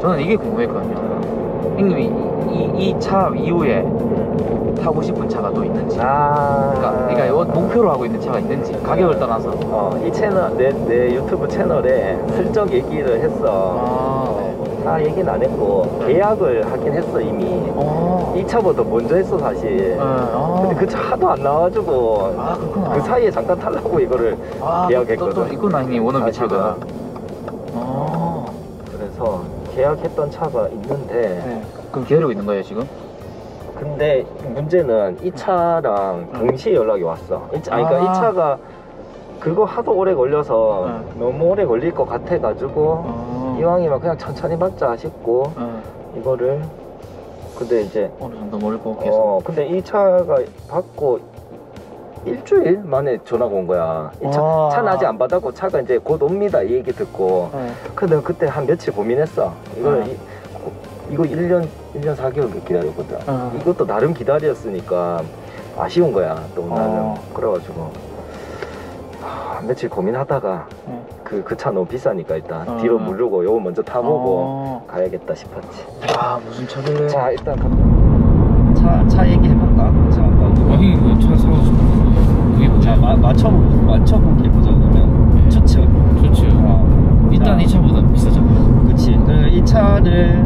저는 이게 궁금했거든요. 형님이 이 차 이후에 타고 싶은 차가 또 있는지. 아. 그러니까, 그러니까 요 목표로 하고 있는 차가 있는지 가격을 떠나서. 어, 이 채널, 내, 내 유튜브 채널에 슬쩍 얘기를 했어. 아, 네. 어, 다 얘기는 안 했고, 계약을 하긴 했어, 이미. 어. 이 차보다 먼저 했어, 사실. 네. 아. 근데 그 차 하도 안 나와가지고, 아. 그 사이에 잠깐 탈라고 이거를 아, 계약했거든. 또, 또 있구나 형님 사실은. 차가. 어. 계약했던 차가 있는데, 네. 그럼 기다리고 있는 거예요 지금? 근데 문제는 이 차랑 동시에 연락이 왔어. 이 차, 아니, 그러니까 아. 이 차가 그거 하도 오래 걸려서 네. 너무 오래 걸릴 것 같아 가지고, 어. 이왕이면 그냥 천천히 받자 싶고, 네. 이거를 근데 이제 어느 정도 몰고 계속. 어 근데 이 차가 받고 일주일 만에 전화가 온 거야 이 차, 와. 차는 아직 안 받았고 차가 이제 곧 옵니다 이 얘기 듣고 네. 근데 그때 한 며칠 고민했어 이걸 어. 이, 이거 1년 1년 4개월 기다렸거든 어. 이것도 나름 기다렸으니까 아쉬운 거야 또 나는 어. 그래가지고 하, 며칠 고민하다가 네. 그그 차 너무 비싸니까 일단 어. 뒤로 물르고 요거 먼저 타보고 어. 가야겠다 싶었지 아 무슨 차길래? 자 일단 차, 차 얘기해볼까? 자, 아까 아, 그거. 형님 그차 사가지고 그게 뭐죠? 자 마, 맞춰보, 맞춰보게 네. 추측 좋죠. 어, 일단 자, 이 차보다 비싸잖아요. 그치 그이 차를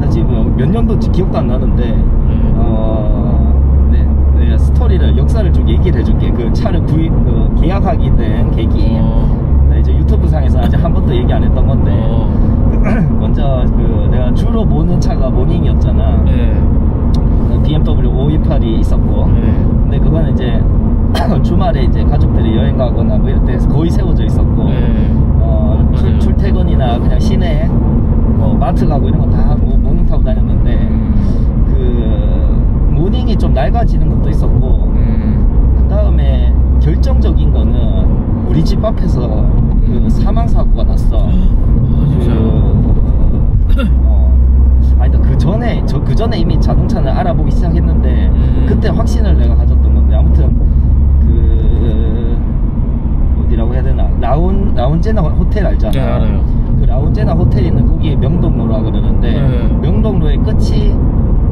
나 지금 몇 년도인지 기억도 안 나는데 네. 어, 네, 네, 스토리를 역사를 좀 얘기를 해줄게 그 차를 구입 그 계약하게 된 계기 어. 나 이제 유튜브 상에서 아직 한 번도 얘기 안 했던 건데 어. 먼저 그 내가 주로 모는 차가 모닝이었잖아 네. 그 BMW 528이 있었고 네. 근데 그거는 이제 주말에 이제 가족들이 여행 가거나 뭐 이럴 때 거의 세워져 있었고 네. 어, 맞아요. 출, 출퇴근이나 그냥 시내 뭐 마트 가고 이런 거 다 모닝 타고 다녔는데 그 모닝이 좀 낡아지는 것도 있었고 음. 그 다음에 결정적인 거는 우리 집 앞에서 그 사망 사고가 났어. 아, 진짜요? 그, 어, 아니다 그 전에 저 그 전에 이미 자동차는 알아보기 시작했는데 음. 그때 확신을 내가 가졌던 건데 아무튼 어디라고 해야 되나 라운 라운제나 호텔 알잖아. 네, 알아요. 그 라운제나 호텔이 있는 거기 명동로라 그러는데 네. 명동로의 끝이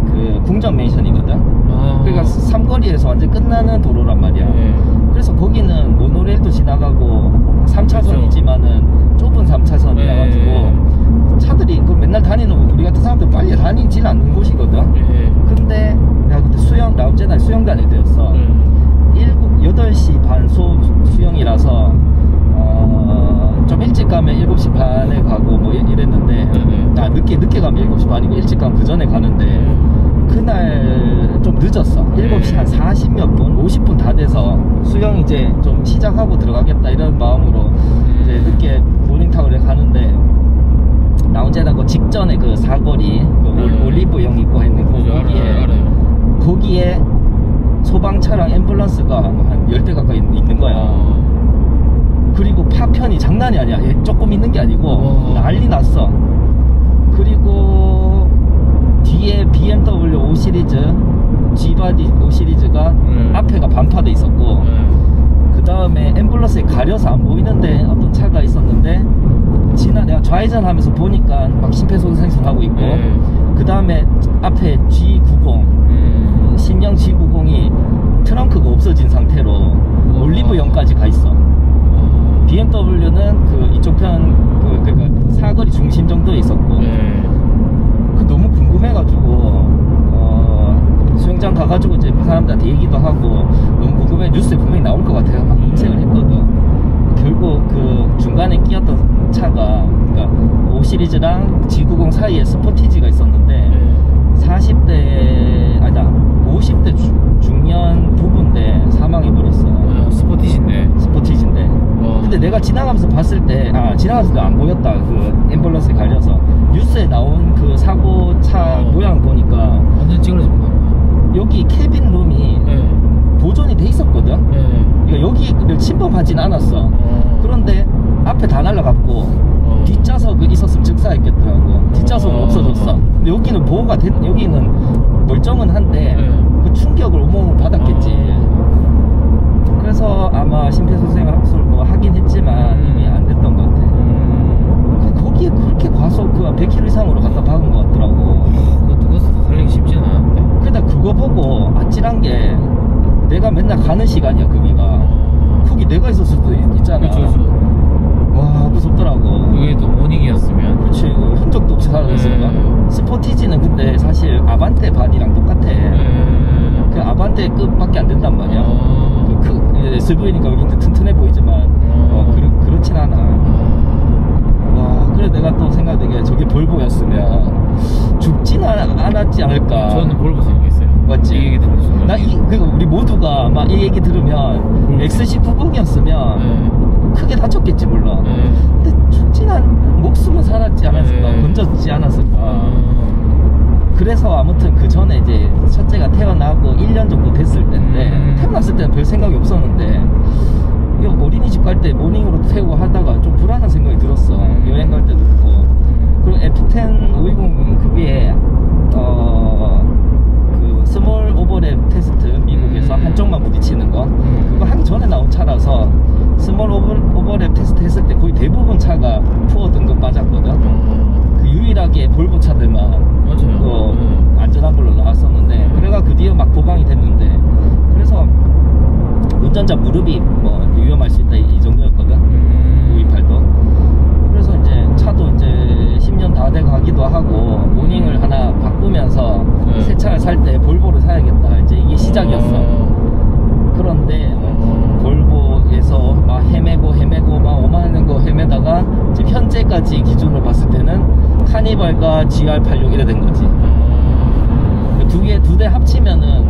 그 궁전 맨션이거든. 아. 그러니까 삼거리에서 완전 끝나는 도로란 말이야. 네. 그래서 거기는 모노레일도 지나가고 3차선이지만은 좁은 3차선이라 네. 가지고 차들이 그 맨날 다니는 우리 같은 사람들 빨리 다니진 않는 곳이거든. 네. 근데 내가 그때 수영 라운제 날 수영 다닐 때였어. 가면 7시 반에 가고 뭐 이- 이랬는데 네네. 아, 늦게 늦게 가면 7시 반이고 일찍 가면 그 전에 가는데 그날 좀 늦었어. 네. 7시 한 40 몇 분, 50분 다 돼서 수영 이제 좀 시작하고 들어가겠다 이런 마음으로 이제 늦게 모닝타워를 가는데 나 언제나 그 직전에 그 사거리 그 올- 네. 올리브 영 있고 했는 그 그죠, 거기에. 거기에 소방차랑 앰뷸런스가 한 10대 가까이 있는 거야. 아. 그리고 파편이 장난이 아니야. 얘 조금 있는 게 아니고 와. 난리 났어. 그리고 뒤에 BMW 5 시리즈, G바디 5 시리즈가 네. 앞에가 반파돼 있었고 네. 그 다음에 앰뷸런스에 가려서 안 보이는데 어떤 차가 있었는데 지나 내가 좌회전 하면서 보니까 막 심폐소생술하고 있고 네. 그 다음에 앞에 G90 음. 신형 G90이 트렁크가 없어진 상태로. 올리브영까지 가 있어. 아. BMW는 그 이쪽 편, 그, 그니까 사거리 중심 정도에 있었고. 네. 그 너무 궁금해가지고, 어, 수영장 가가지고 이제 사람들한테 얘기도 하고, 너무 궁금해. 뉴스에 분명히 나올 것 같아요. 막 검색을 했거든. 결국 그 중간에 끼었던 차가, 그니까 5 시리즈랑 G90 사이에 스포티지가 있었는데, 네. 40대, 아니다, 50대 중년 부부인데 사망해버렸어. 아, 스포티지인데. 스포티지인데. 내가 지나가면서 봤을 때, 아, 지나가면서 안 보였다. 그 앰뷸런스에 가려서. 뉴스에 나온 그 사고 차 어. 모양 보니까, 완전 찌그러진 거 같아요. 여기 cabin room이 네. 보존이 돼 있었거든? 네. 그러니까 여기를 침범하진 않았어. 어. 그런데 앞에 다 날라갔고, 어. 뒷좌석이 있었으면 즉사했겠더라고. 뒷좌석은 어. 없어졌어. 근데 여기는 보호가 됐, 여기는 멀쩡은 한데, 네. 그 충격을 온몸으로 받았겠지. 그래서 아마 심폐소생술 뭐 하긴 했지만 음. 이미 안 됐던 것 같아. 음. 거기에 그게 그렇게 과속 그 100km 이상으로 갖다 박은 것 같더라고. 그것도 그것도 살리기 쉽지는 않은데. 근데 그거 보고 아찔한 게 내가 맨날 가는 시간이야 거기가. 어. 거기 내가 있었을 수도 있- 있잖아. 그렇죠, 그렇죠. 와 무섭더라고. 그게 또 모닝이었으면. 그렇지 그 흔적도 없이 사라졌으니까. 네. 스포티지는 근데 사실 아반떼 바디랑 똑같아. 네. 그 아반떼 급밖에 안 된단 말이야. 어. 그, 그 SUV니까 여기 튼튼해 보이지만 어, 그렇, 그렇진 않아. 아. 와, 그래 내가 또 생각된 게 저게 볼보였으면 죽진 않, 않았지 않을까. 저는 볼보 생각했어요. 맞지? 이 얘기 듣는 순간. 나 이, 그 우리 모두가 아마 이 얘기 들으면 음. XC90이었으면 네. 크게 다쳤겠지 물론. 네. 근데 죽진 않, 목숨은 살았지 않았을까, 네. 건졌지 않았을까. 아. 그래서 아무튼 그 전에 이제 첫째가 태어나고 1년 정도 됐을 때인데 음. 태어났을 때는 별 생각이 없었는데 이 어린이집 갈 때 모닝으로 태우고 하다가 좀 불안한 생각이 들었어 음. 여행 갈 때도 그렇고 그리고 F10 520 그게 어그 small overlap test 미국에서 음. 한쪽만 부딪히는 거 음. 그거 하기 전에 나온 차라서 small over, overlap test 했을 때 거의 대부분 차가 poor 등급 맞았거든 아. 그 유일하게 볼보 차들만 맞아요. 그 네. 안전한 걸로 나왔었는데 그래가 그 뒤에 막 보강이 됐는데 그래서 운전자 무릎이 뭐 위험할 수 있다 이, 이 정도였거든 음. 528도 그래서 이제 차도 이제 10년 다 돼 가기도 하고 모닝을 하나 바꾸면서 네. 새 차를 살 때 볼보를 사야겠다 이제 이게 시작이었어 아. 그런데 어. 볼보에서 막 헤매고 헤매고 막 오만한 거 헤매다가 지금 현재까지 기준으로 봤을 때는 카니발과 GR86 이래 된 거지 아. 두 개, 두 대 합치면은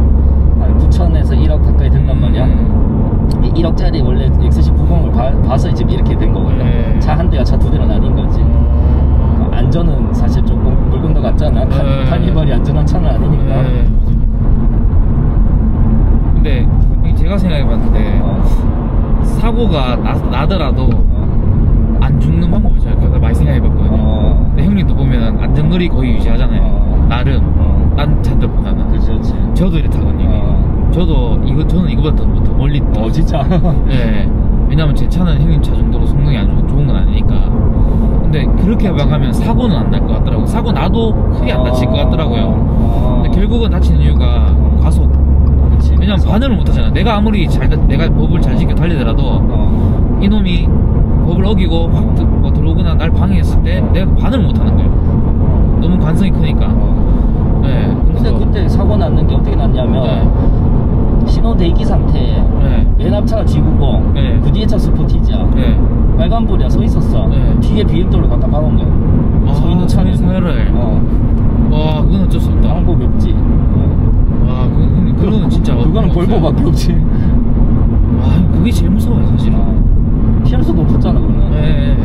한 9천에서 1억 가까이 된단 말이야. 음. 1억짜리 원래 XC90을 봐 서 지금 이렇게 된 거거든. 네. 차한 대가 차 두 대로 나뉜 거지. 아. 안전은 사실 조금 물건 더 같잖아. 카- 네. 카니발이 안전한 차는 아니니까. 네. 근데 제가 생각해봤는데 어. 사고가 나, 나더라도 어. 안 죽는 방법을 잘 거다 많이 생각해봤거든요. 어. 근데 형님도 보면 안전거리 거의 유지하잖아요. 어. 나름 어. 딴 차들보다는. 그렇지, 그렇지. 저도 이렇다거든요. 어. 저도 이거 저는 이거보다 더, 더 멀리. 어, 진짜. 네. 왜냐면 제 차는 형님 차 정도로 성능이 안 좋은, 좋은 건 아니니까. 근데 그렇게 막 하면 사고는 안 날 것 같더라고. 사고 나도 크게 안 다칠 것 같더라고요. 어. 근데 결국은 다치는 이유가 과속. 그렇지. 왜냐면 반응을 못 하잖아. 내가 아무리 잘, 내가 법을 잘 지켜 달리더라도 어. 이놈이 법을 어기고 확 들- 뭐 들어오거나 날 방해했을 때 내가 반응을 못 하는 거예요. 너무 관성이 크니까. 어. 네. 근데 그때 사고 났는 게 어떻게 났냐면 네. 신호 대기 상태에 네. 맨 앞차가 지구고 네. 그 뒤에 차 스포티지야 네. 빨간불이야 서 있었어 네. 뒤에 BMW를 갖다 박은 거야 서 있는 차는 사를. 어, 와, 그건 어쩔 수 없다. 방법이 없지 어. 와, 그, 그거는 진짜. 그거는. 볼보밖에 없지 와, 그게 제일 무서워요, 사실은. 어. 피할 수도 없었잖아 그거는 네.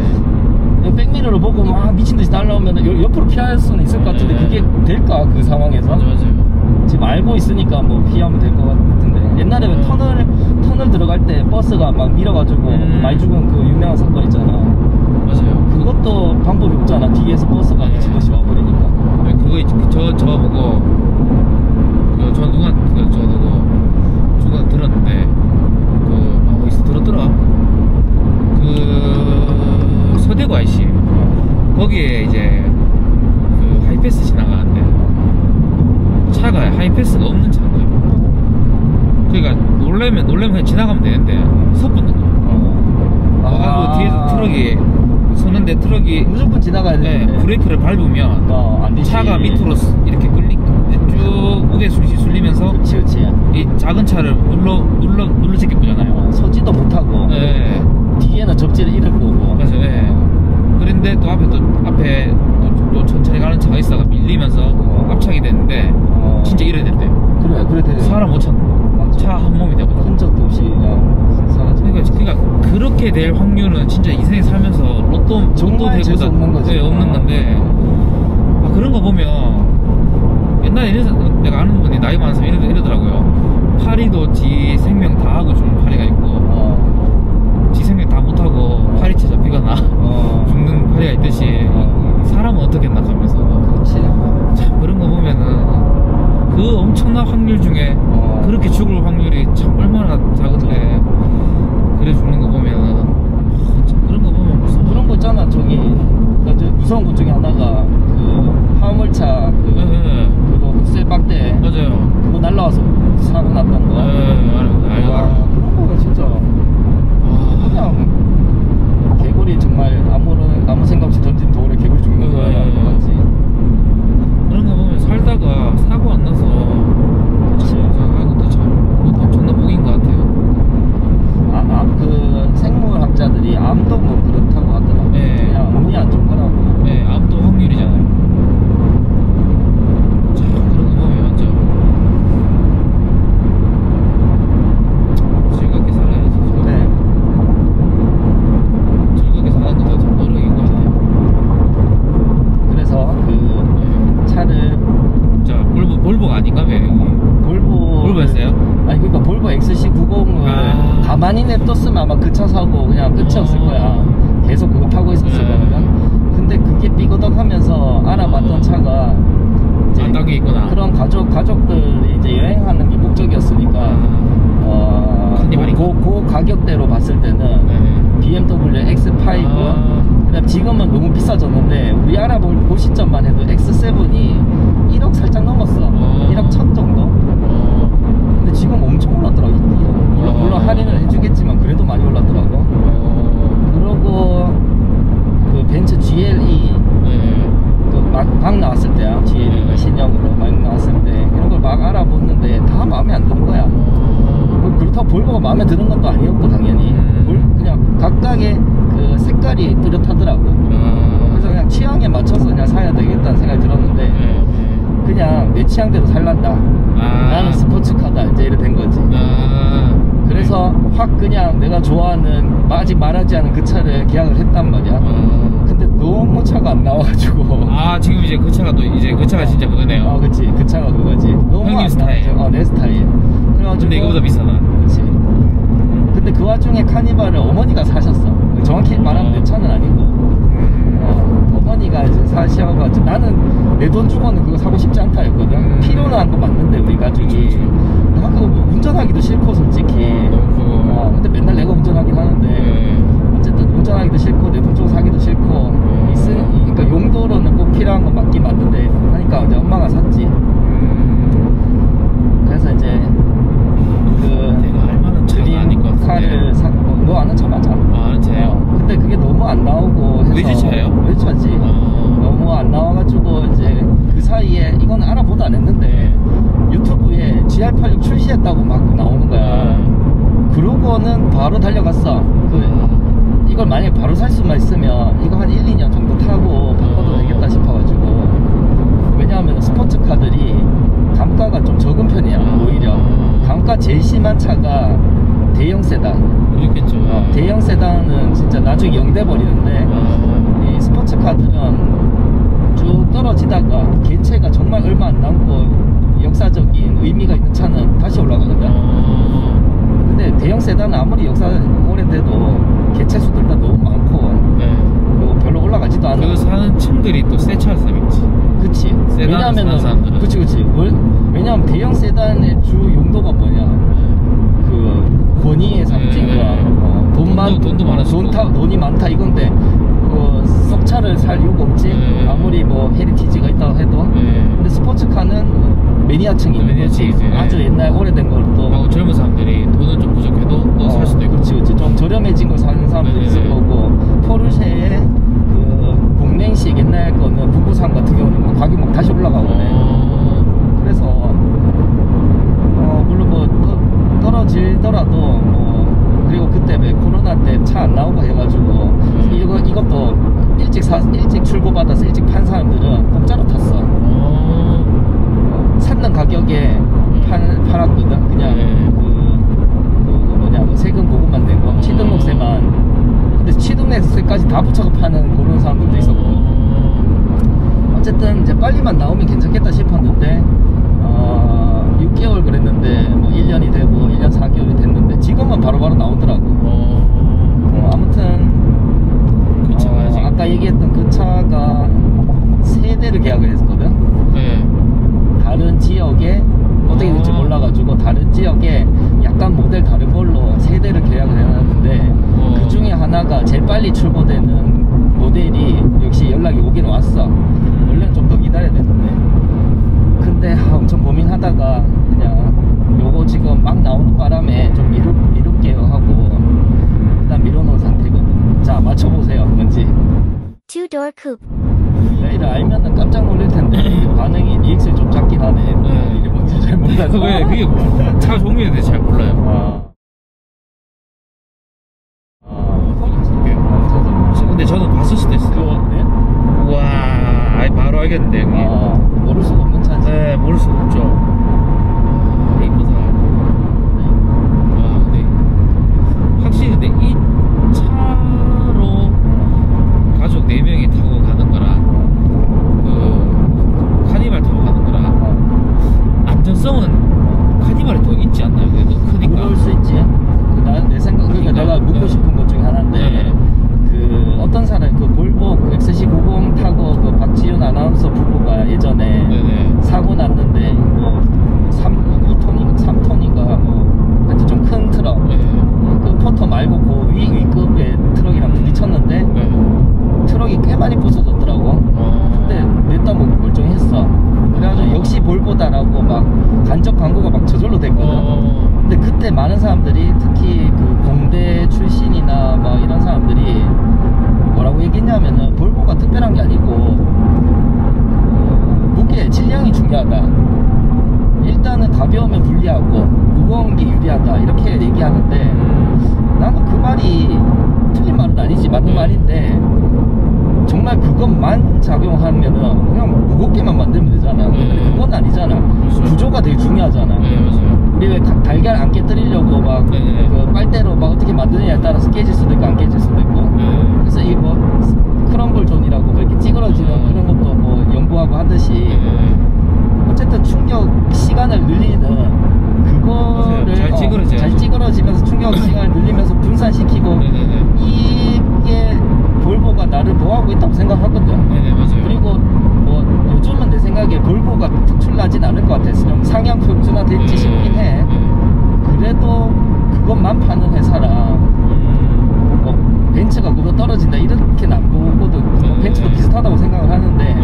이 백미러를 보고 막 미친 듯이 날라오면 여- 옆으로 피할 수는 있을 것 같은데 네. 그게 될까 그 상황에서 맞아, 맞아요. 지금 알고 있으니까 뭐 피하면 될 것 같은데 옛날에 왜 음. 터널 터널 들어갈 때 버스가 막 밀어가지고 음. 많이 죽은 그 유명한 사건 있잖아 맞아요. 그것도 방법이 없잖아 뒤에서 버스가 네. 미친 듯이 와버리니까 네, 그거, 있- 저, 저 보고, 그, 저 누가, 그, 저 누구, 누가 들었는데, 그, 아, 어디서 들었더라? 그, 서대구 IC. 거기에 이제, 그, 하이패스 지나가는데, 차가 하이패스가 없는 차인 거예요. 그러니까, 놀래면, 놀래면 그냥 지나가면 되는데, 섣붙는 거예요. 어. 와가지고 뒤에서 트럭이, 서는데 트럭이, 무조건 지나가야 네, 되는데 브레이크를 밟으면, 어, 차가 밑으로 스- 이렇게 끌리 이제 쭉 무게 수시 쏠리면서 그렇지 그렇지 이 작은 차를 눌러 눌러 눌러 제끼 보잖아요. 어, 서지도 못하고 네, 뒤에는 접지를 잃을 거고 맞아요. 네. 그런데 또 앞에 또 앞에 또, 또 천천히 가는 차가 있어가 밀리면서 어. 압착이 됐는데 어. 진짜 이래 됐대. 그래 그래 돼 사람 못 찾는. 맞아. 차한 몸이 되거든. 흔적도 없이 그냥 그러니까, 거지. 그러니까 그렇게 될 확률은 진짜 인생에 살면서 로또 재수 되보다 없는 거지. 네, 없는 어. 건데 아, 그런 거 보면 옛날에 이래서 내가 아는 분이 나이 많아서 이러, 이러더라고요. 파리도 지 생명 다 하고 죽는 파리가 있고 타고 파리채 잡히거나 어. 죽는 파리가 있듯이 어. 사람은 어떻게 나가면서 참 그런 거 보면은 그 엄청난 확률 중에 어. 그렇게 죽을 확률이 참 얼마나 작은데 그래 죽는 거 보면은 그런 거 보면 무슨 그런 거 있잖아 저기 무서운 곳 중에 하나가 그 화물차 그 네, 네. 네. 그거 쇠박대 맞아요 그거 날라와서 사고 났던 거 네, 네, 네 알, 알, 와 그런 거가 진짜 아. 그냥 돌이 정말 아무런 아무 생각 없이 던진 돌에 개구리 죽는 거야 네. 맞지? 그런 거 보면 살다가 사고 안 나서 그렇지. 아, 아, 그 생물학자들이 암도 뭐 그렇다고 하더라고요. 네. 그냥 운이 안 좋은 거라고. 네, 암도 확률이잖아. 다 마음에 안 드는 거야. 어, 뭐 그렇다고 볼보가 마음에 드는 건 또 아니었고 당연히 음. 볼 그냥 각각의 그 색깔이 뚜렷하더라고. 아. 그래서 그냥 취향에 맞춰서 그냥 사야 되겠다는 생각이 들었는데 네, 네. 그냥 내 취향대로 살란다. 아. 나는 스포츠카다 이제 이래 된 거지. 아, 그래서 확 그냥 내가 좋아하는 아직 말하지 않은 그 차를 계약을 했단 말이야. 아. 너무 차가 안 나와가지고. 아 지금 이제 그 차가 또 이제 그 차가 진짜 그거네요. 어, 그치. 그 차가 그거지. 너무 형님 안 스타일. 나와서. 어, 내 스타일. 그래가지고. 근데 이거보다 비싸다. 그치. 근데 그 와중에 카니발을 어머니가 사셨어. 정확히 말하면 내 차는 아니고. 어, 어머니가 이제 사셔가지고 나는 내 돈 주고는 그거 사고 싶지 않다였거든. 음. 필요는 한 거 맞는데 우리 가족이. 나 그거 뭐 운전하기도 싫고 솔직히. 어, 근데 맨날 내가 운전하긴 하는데. 네. 어쨌든 운전하기도 싫고 내 돈 주고 사기도 싫고 있으, 그러니까 용도로는 꼭 필요한 건 맞긴 맞는데 하니까 이제 엄마가 샀지. 그래서 이제 그 내가 알 만한 차가 아닐 것 같은데. 카를 샀고 너 아는 차 맞아? 아, 아는 차예요? 어, 근데 그게 너무 안 나오고 해서 외제차예요? 외제차지. 아. 너무 안 나와가지고 이제 그 사이에 이건 알아보도 안 했는데 유튜브에 GR86 출시했다고 막 나오는 거야. 아. 그러고는 바로 달려갔어. 그 이걸 만약에 바로 살 수만 있으면 이거 한 1, 2년 정도 타고 바꿔도 어. 되겠다 싶어가지고 왜냐하면 스포츠카들이 감가가 좀 적은 편이야 아. 오히려 감가 차가 대형 세단 그렇겠죠. 어, 대형 세단은 진짜 나중에 영돼 버리는데 아. 이 스포츠카들은 쭉 떨어지다가 개체가 정말 얼마 안 남고 역사적인 의미가 있는 차는 다시 올라가거든 아. 근데 대형 세단은 아무리 역사 오래돼도 개체 수들 다 너무 많고 네. 별로 올라가지도 않아. 그 사는 층들이 또 새 차를 사겠지. 그치. 사람들은. 그치 그치. 왜, 왜냐하면 대형 세단의 주 용도가 뭐냐? 그 권위의 상징과 네. 어, 돈만 돈도- 돈도 많으시고. 돈 타, 돈이 많다 이건데 그 썩차를 살 이유가 없지. 네. 아무리 뭐 heritage가 있다고 해도. 네. 근데 스포츠카는 매니아층이 있는 거지. 매니아층이지. 네. 아주 옛날 오래된 걸 또 젊은 사람들이 돈은 좀 부족해도 또 살 수도 있고. 어, 그렇지, 그렇지. 좀 저렴해진 걸 사는 사람도. 있을 거고, 포르쉐의 그 공랭식 옛날 거는 993 같은 경우는 막 가격 막 다시 올라가거든. 어. 그래서, 어, 뭐, 떠- 떨어지더라도, 뭐, 그리고 그때 왜 코로나 때 차 안 나오고 해가지고, 음. 이거, 이것도 일찍 사, 일찍 출고받아서 일찍 판 사람들은 공짜로 탔어. 어. 샀는 가격에 팔, 팔았거든. 그냥 네. 그, 그 뭐냐 그 세금 보고만 내고 취등록세만. 근데 취등록세까지 다 붙여서 파는 그런 사람들도 있었고. 어. 어쨌든 이제 빨리만 나오면 괜찮겠다 싶었는데 어, 6개월 그랬는데 뭐 1년이 되고 1년 4개월이 됐는데 지금은 바로바로 나오더라고. 어. 어, 아무튼 그 차가 어, 지금. 아까 얘기했던 그 차가 세 대를 계약을 했거든. 네. 다른 지역에 어떻게 될지 아. 몰라가지고 다른 지역에 약간 모델 다른 걸로 세 대를 계약을 해놨는데 어. 그 중에 하나가 제일 빨리 출고되는 모델이 역시 연락이 오긴 왔어. 원래는 좀 더 기다려야 되는데. 근데 아, 엄청 고민하다가 그냥 요거 지금 막 나오는 바람에 좀 미룰, 미룰게요 하고 일단 미뤄놓은 상태거든. 자 맞춰보세요 뭔지. Two door coupe. 내일을 알면은 깜짝 놀랄 텐데 반응이 리액션이 좀 작긴 하네. 네. 이게 뭔지 잘 몰라서. 그게 그게 차 종류에 대해 잘 몰라요. 아. 아. 근데 저는 봤을 수도 있어요. 네? 우와, 아이, 바로 알겠는데. 아, 모를 수가 없는 차지. 네, 모를 수가 없죠. duplas 구조가 되게 중요하잖아. 네 맞아요 우리 왜 가- 달걀 안 깨뜨리려고 막 그 네. 빨대로 막 어떻게 만드느냐에 따라서 깨질 수도 있고 안 깨질 수도 있고. 네. 그래서 이 뭐 crumple zone이라고 뭐 이렇게 찌그러지는 네. 그런 것도 뭐 연구하고 하듯이 네. 어쨌든 충격 시간을 늘리는 그거를 맞아요. 잘 어, 찌그러져야죠. 잘 찌그러지면서 충격 시간을 늘리면서 분산시키고 네 네 네 이게 볼보가 나를 보호하고 있다고 생각하거든. 네 네 맞아요 그리고 뭐 요즘은 내 생각에 볼보가 특출나진 않을 것 같아. 좀 상향 평준화됐지 네. 싶긴 해. 네. 그래도 그것만 파는 회사랑 음. 뭐 벤츠가 그거 떨어진다 이렇게는 안 보거든. 뭐 네. 벤츠도 비슷하다고 생각을 하는데 네.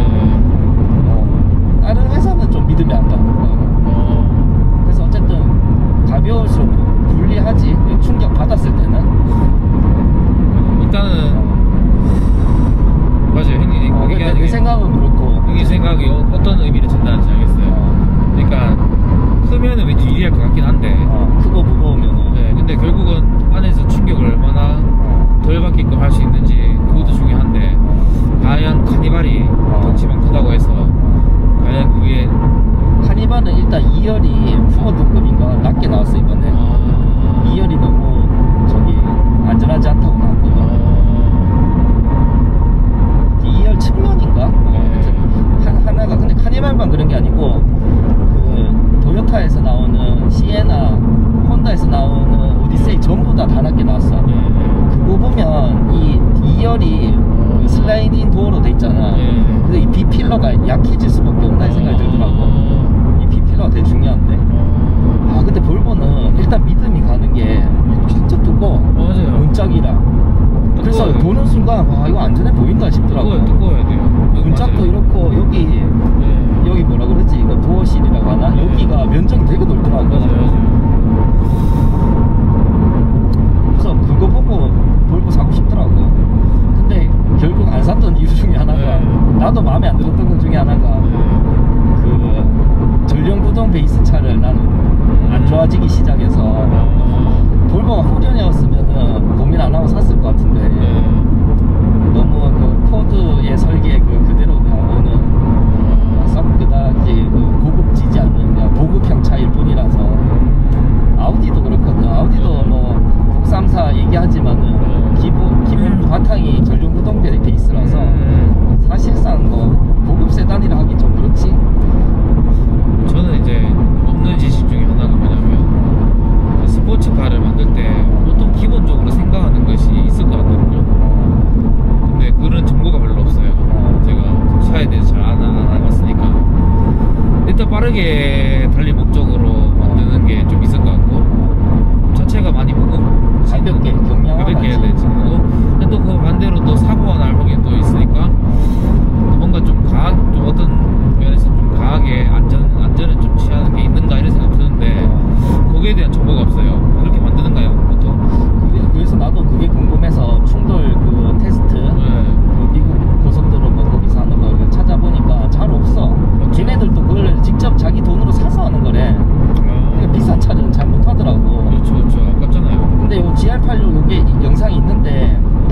어, 다른 회사는 좀 믿으면 안 가. 어. 어. 그래서 어쨌든 가벼울수록 불리하지. 충격 받았을 때는. 일단은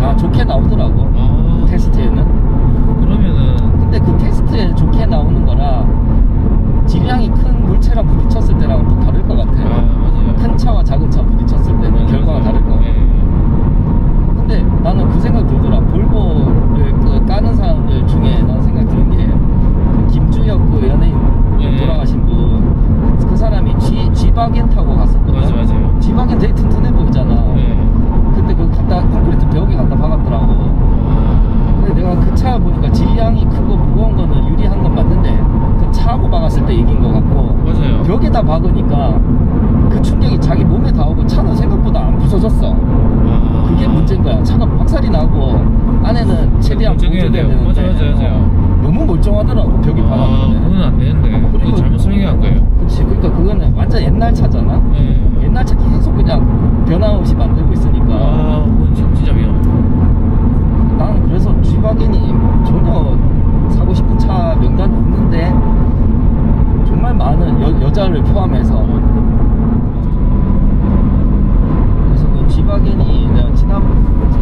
다 좋게 나오더라고. 아, 테스트에는. 그러면은 근데 그 테스트에 좋게 나오는 거라 질량이 큰 물체랑 부딪혔을 때랑은 또 다를 것 같아. 아 맞아요. 큰 차와 작은 차 부딪혔을 때는 결과가 다를 거 같아. 네. 근데 나는 그 생각 들더라. 볼보를 그 까는 사람들 중에 나는 생각 드는 게 그 김주혁 그 연예인 예. 돌아가신 분. 그 사람이 G, G바겐 타고 갔었거든. 맞아, 맞아요. G바겐 되게 튼튼해 보이잖아. 네. 근데 그 갖다 콘크리트 벽에 갖다 박았더라고. 근데 내가 그 차 보니까 질량이 크고 무거운 거는 유리한 건 맞는데 그 차하고 박았을 때 얘기인 것 같고 맞아요. 벽에다 박으니까 그 충격이 자기 몸에 닿고 차는 생각보다 안 부서졌어. 아. 그게 문제인 거야. 차가 박살이 나고 안에는 최대한 멀쩡해야 보존돼야 돼요. 되는데 맞아, 맞아, 맞아요. 멀쩡하더라고 벽이 아, 그건 박았는데. 안 되는데. 그거 그리고- 잘못 설계한 거예요. 그렇지. 그러니까 그거는 완 완전 옛날 차잖아. 예. 옛날 차 계속 그냥 변함없이 만들고 있으니까 아, 그건 진- 진짜 위험해. 나는 그래서 G바겐이 전혀 사고 싶은 차 명단이 없는데 정말 많은 여, 여자를 포함해서 그래서 그 G바겐이 내가 지난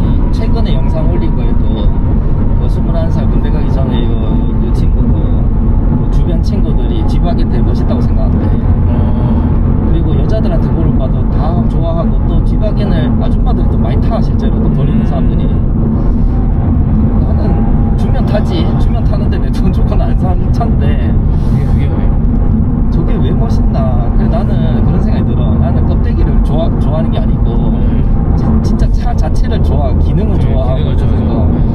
이 최근에 영상 올린 거에도 그 21살 군대 가기 전에 이, 이 친구도 그 주변 친구들이 G바겐 되게 멋있다고 생각한대 어, 그리고 여자들한테 물어봐도 다 좋아하고 또 G바겐을 아줌마들이 또 많이 타 실제로 또 돌리는 사람들이. 나는 주면 타지. 주면 타는데 내 돈 주고는 안 사는 차인데. 그게. 저게 왜 멋있나? 그래 나는 그런 생각이 들어. 나는 껍데기를 좋아, 좋아하는 게 아니고 지- 진짜 차 자체를 좋아 기능을 네, 좋아하고 기능을 그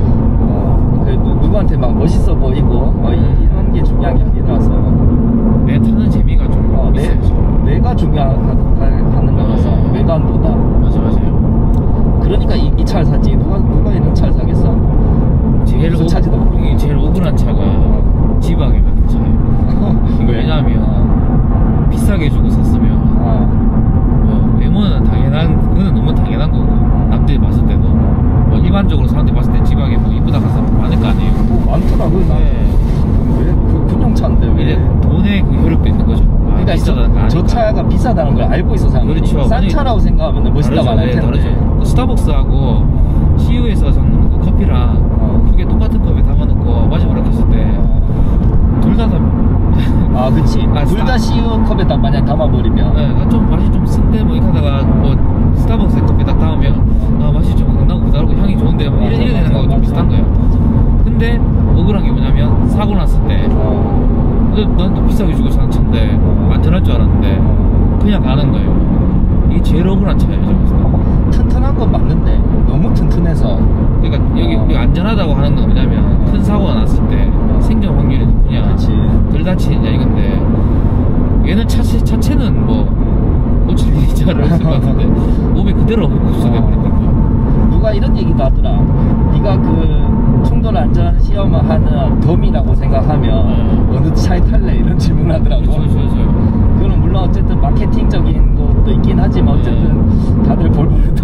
누- 누구한테 막 멋있어 보이고 뭐 이- 이런 게 중요한 게 아니라서 내 타는 재미가 좀 어, 내. 내가 중요하는 거라서 어. 외관보다 맞아, 맞아요. 그러니까 이, 이 차를 샀지 누가 누가 이런 차를 사겠어 제일 오- 차지도 이게 제일 억울한 차가 지방에 같은 차예요. 왜냐하면 비싸게 주고 샀으면 어. 뭐 외모는 당연한 그거는 너무 당연한 거고 남들이 봤을 때도 뭐 일반적으로 사람들이 봤을 때 지방에 뭐 이쁘다 가서 많을 거 아니에요. 뭐 많더라고요 나 네. 왜그 군용차인데 왜 이제 돈의 그 효력도 있는 거죠. 아, 그러니까 비싸다는 거 저, 저. 차가 비싸다는 걸 알고 있어 사람들이 그렇죠. 싼 아니, 차라고 생각하면 멋있다고 안할 다르죠. 네, 텐데 다르죠. 그 스타벅스하고 CU에서 섞는 그 커피랑 어. 두개 똑같은 컵에 담아놓고 마셔보라 했을 때둘다 다. 아 그치 아, 둘다 스타- CU 컵에다 만약 담아버리면 네, 아, 좀 맛이 좀 쓴데 뭐 이렇게 하다가 뭐 스타벅스 커피 딱 담으면 아 맛이 좀 은하고 그다르고 향이 좋은데 뭐 이래 맞아, 이래 되는 맞아, 거가 좀 맞아. 비슷한 거예요. 근데 억울한 게 뭐냐면 사고 났을 때 어. 난또 비싸게 주고 산 차인데 안전할 줄 알았는데 그냥 가는 거예요. 이게 제일 억울한 차예요, 때. 튼튼한 건 맞는데 너무 튼튼해서 그러니까 여기, 어. 여기 안전하다고 하는 건 뭐냐면 큰 사고가 났을 때 생존 확률이 높냐 그치. 덜 다치느냐 이건데 얘는 차체, 차체는 뭐 고칠 일이 잘 없을 것 같은데 몸이 그대로 버리니까 누가 이런 얘기도 하더라. 네가 그 충돌 안전 시험을 하는 덤이라고 생각하면 네. 어느 차에 탈래? 이런 질문을 하더라고. 그렇죠 그렇죠 그거는 물론 어쨌든 마케팅적인 것도 있긴 하지만 어쨌든 다들 볼만하겠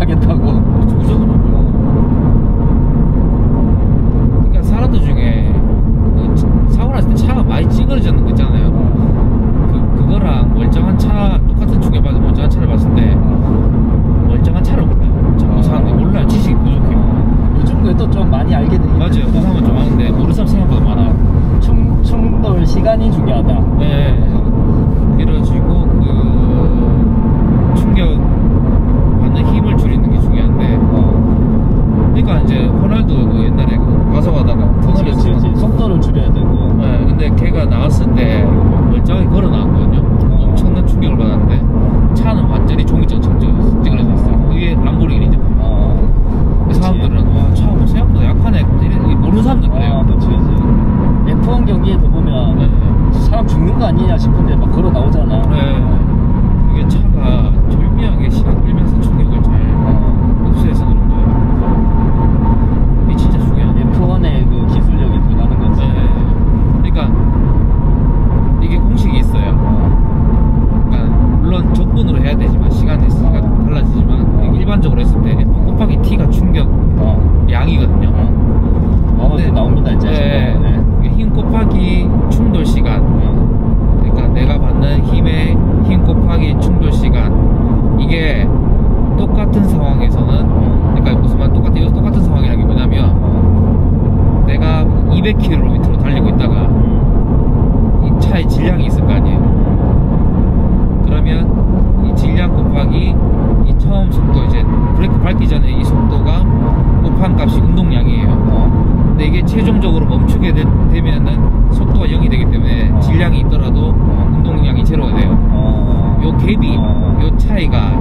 값이 운동량이에요. 어. 근데 이게 최종적으로 멈추게 되, 되면은 속도가 0이 되기 때문에 어. 질량이 있더라도 운동량이 제로가 돼요. 어. 요 갭이, 어. 요 차이가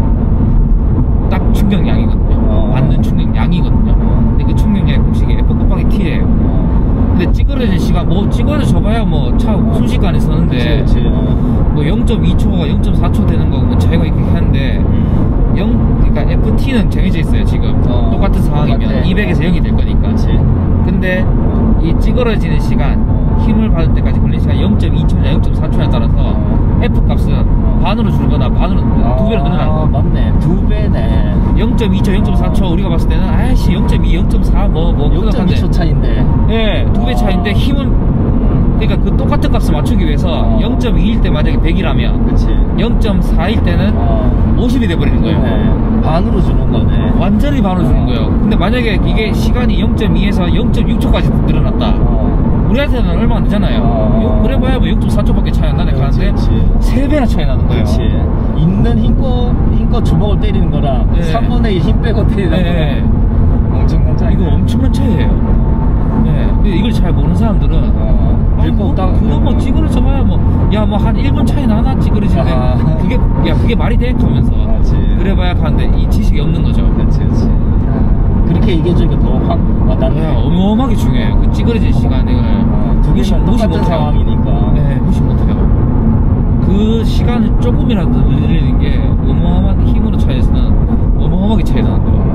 딱 충격량이거든요. 어. 받는 충격량이거든요. 근데 그 충격량의 공식이 F 곱하기 T예요. 어. 근데 찌그러진 시간, 뭐 찌그러져 봐야 뭐 차 순식간에 서는데 그치 그치 어. 뭐 0.2초가 0.4초 되는 거뭐 차이가 있긴 한데 음. 0 그러니까 FT는 정해져 있어요 지금 어, 똑같은 상황이면 똑같아. 200에서 0이 될 거니까 그치 근데 이 찌그러지는 시간 어. 힘을 받을 때까지 걸리는 시간 0.2초냐 0.4초냐에 따라서 어. F 값은 반으로 줄거나 반으로 두 배로 늘어나는 아, 거야. 맞네. 두 배네. 0.2초, 0.4초 우리가 봤을 때는 아이씨 0.2, 0.4 뭐 뭐 0.2초 차인데. 예, 두배 차인데 힘은 그러니까 그 똑같은 값을 맞추기 위해서 어. 0.2일 때 만약에 100이라면 그치. 0.4일 때는 어. 50이 돼버리는 거예요. 네. 반으로 주는 거네. 완전히 반으로 주는 거예요. 근데 만약에 이게 시간이 0.2에서 0.6초까지 늘어났다. 어. 우리한테는 얼마 안 되잖아요. 어. 요- 그래봐야 뭐 6.4초밖에 차이 안 나네 가는데. 3배나 차이 나는 거예요. 그렇지. 있는 힘껏, 힘껏 주먹을 때리는 거랑 네. 3분의 2 힘 빼고 때리는 네. 거랑 엄청난 차이. 이거 엄청난 차이예요. 네. 근데 이걸 잘 모르는 사람들은 어. 아니, 될거 뭐. 그거 뭐 찌그러져 봐야 뭐, 야, 뭐 한 1분 차이 나나 찌그러지는데, 아. 그게, 야, 그게 말이 돼? 하면서. 그래봐야 하는데, 이 지식이 없는 거죠. 그렇지, 그렇지. 그렇게 얘기해주니까 더 확 와닿네. 네, 어마어마하게 중요해요. 그 찌그러진 시간을. 어, 두 개가 무시 똑같은 못해요. 상황이니까. 네, 무시 못해요. 그 시간을 조금이라도 늘리는 게 어마어마한 힘으로 차이에서는 어마어마하게 차이 나는 거예요.